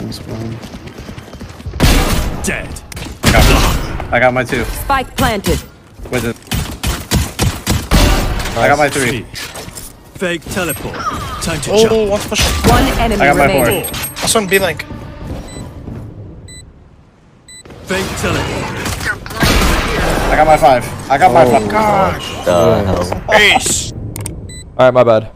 Fucking spawn. Dead. I got, I got my two. Spike planted. With it. I got my three. Fake teleport. Time to Oh, jump. one's pushing. One enemy I got my four. That's one, B-Link. Fake teleport. I got my five. I got my oh, five. Gosh. The hell. Ace. Alright, my bad.